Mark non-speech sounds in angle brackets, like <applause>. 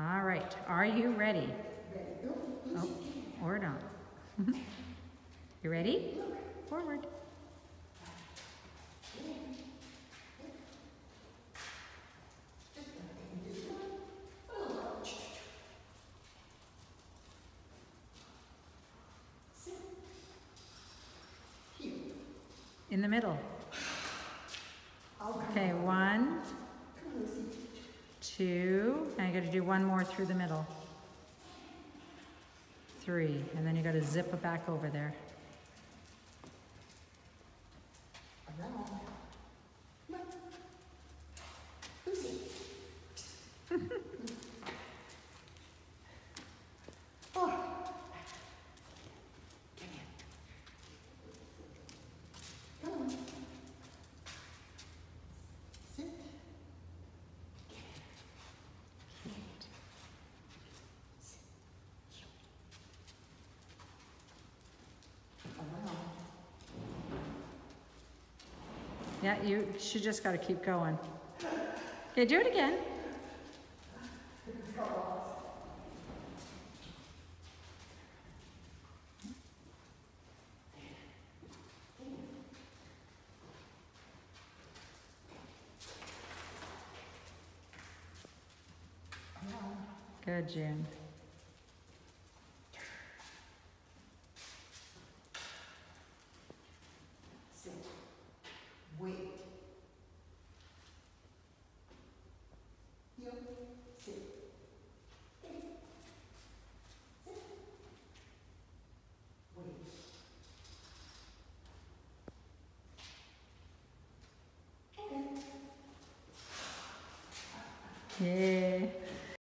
All right, are you ready? Oh, or not. <laughs> You ready? Forward. In the middle. Okay, one, two, now you gotta do one more through the middle. Three, and then you gotta zip it back over there. Yeah, you should just gotta keep going. Okay, do it again. Good, June. へえ